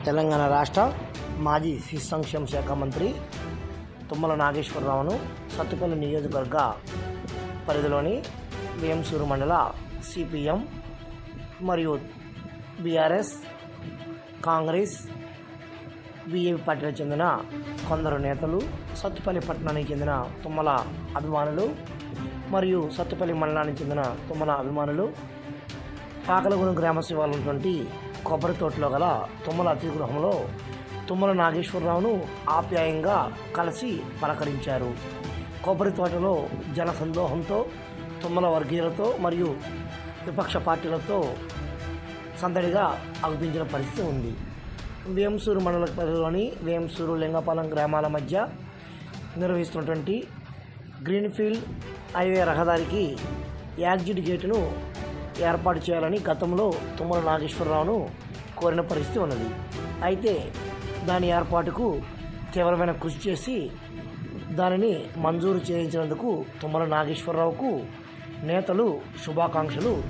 తెలంగాణ రాష్ట్ర మాజీ శిశు సంక్షేమ శాఖ మంత్రి తుమ్మల నాగేశ్వరరావును సత్తుపల్లి నియోజకవర్గ పరిధిలోని వేంసూరు మండల సిపిఎం మరియు బీఆర్ఎస్ కాంగ్రెస్ బీఏపీ పార్టీలకు చెందిన కొందరు నేతలు సత్తుపల్లి పట్టణానికి చెందిన తుమ్మల అభిమానులు మరియు సత్తుపల్లి మండలానికి చెందిన తుమ్మల అభిమానులు పాకలగూడెం గ్రామ శివారు ఉన్నటువంటి కొబ్బరి తోటలో గల తుమ్మల అతిథి గృహంలో తుమ్మల నాగేశ్వరరావును ఆప్యాయంగా కలిసి పలకరించారు. కొబ్బరి తోటలో జన సందోహంతో తుమ్మల వర్గీయులతో మరియు విపక్ష పార్టీలతో సందడిగా అగుపించిన పరిస్థితి ఉంది. వేంసూరు మండల పరిధిలోని వేంసూరు లింగపాలెం గ్రామాల మధ్య నిర్వహిస్తున్నటువంటి గ్రీన్ఫీల్డ్ హైవే రహదారికి యాగ్జిట్ గేటును ఏర్పాటు చేయాలని గతంలో తుమ్మల నాగేశ్వరరావును కోరిన పరిస్థితి ఉన్నది. అయితే దాని ఏర్పాటుకు తీవ్రమైన కృషి చేసి దానిని మంజూరు చేయించినందుకు తుమ్మల నాగేశ్వరరావుకు నేతలు శుభాకాంక్షలు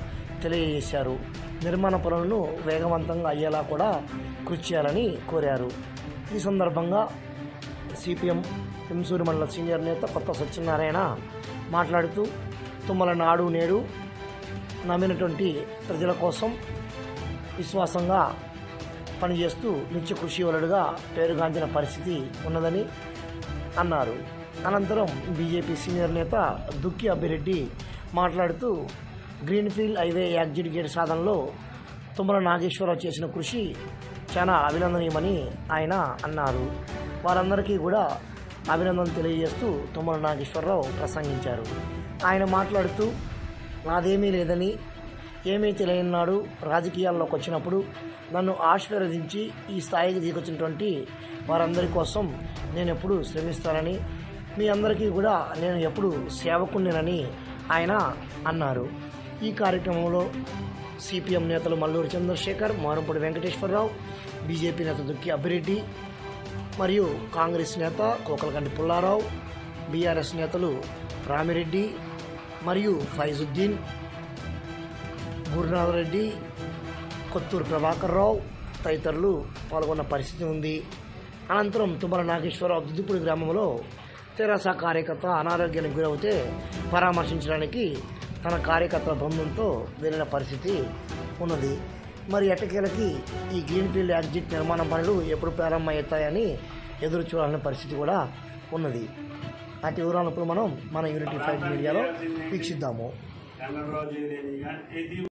తెలియజేశారు. నిర్మాణ పనులను వేగవంతంగా అయ్యేలా కూడా కృషి చేయాలని కోరారు. ఈ సందర్భంగా సిపిఎం హింసూరి మండల సీనియర్ నేత కొత్త సత్యనారాయణ మాట్లాడుతూ తుమ్మల నాడు నేడు నమ్మినటువంటి ప్రజల కోసం విశ్వాసంగా పనిచేస్తూ నిత్య కృషి వలడుగా పేరుగాంచిన పరిస్థితి ఉన్నదని అన్నారు. అనంతరం బీజేపీ సీనియర్ నేత దుక్కి అబ్బిరెడ్డి మాట్లాడుతూ గ్రీన్ఫీల్డ్ హైవే యాక్జిట్ గేట్ సాధనలో తుమ్మల నాగేశ్వరరావు చేసిన కృషి చాలా అభినందనీయమని ఆయన అన్నారు. వారందరికీ కూడా అభినందన తెలియజేస్తూ తుమ్మల నాగేశ్వరరావు ప్రసంగించారు. ఆయన మాట్లాడుతూ నాదేమీ లేదని ఏమీ తెలియన్నాడు రాజకీయాల్లోకి వచ్చినప్పుడు నన్ను ఆశీర్వదించి ఈ స్థాయికి దిగొచ్చినటువంటి వారందరి కోసం నేను ఎప్పుడు శ్రమిస్తానని మీ అందరికీ కూడా నేను ఎప్పుడు సేవకుడినని ఆయన అన్నారు. ఈ కార్యక్రమంలో సిపిఎం నేతలు మల్లూరు చంద్రశేఖర్ మారంపూడి వెంకటేశ్వరరావు బీజేపీ నేత దుక్కి అభిరెడ్డి మరియు కాంగ్రెస్ నేత కోకలకండి పుల్లారావు బీఆర్ఎస్ నేతలు రామిరెడ్డి మరియు ఫైజుద్దీన్ గురునాథరెడ్డి కొత్తూరు ప్రభాకర్ రావు తదితరులు పాల్గొన్న పరిస్థితి ఉంది. అనంతరం తుమ్మల నాగేశ్వరరావు దుద్దుపూడి గ్రామంలో తెరాస కార్యకర్త అనారోగ్యానికి గురవుతే పరామర్శించడానికి తన కార్యకర్తల బృందంతో వెళ్ళిన పరిస్థితి ఉన్నది. మరి ఎట్టకేలకి ఈ గ్రీన్ ఫీల్డ్ ఎగ్జిట్ నిర్మాణ పనులు ఎప్పుడు ప్రారంభమవుతాయని ఎదురు చూడాలనే పరిస్థితి కూడా ఉన్నది. అటు వివరాలను ఇప్పుడు మనం మన యూనిటీ ఫైవ్ మీడియాలో వీక్షిద్దాము.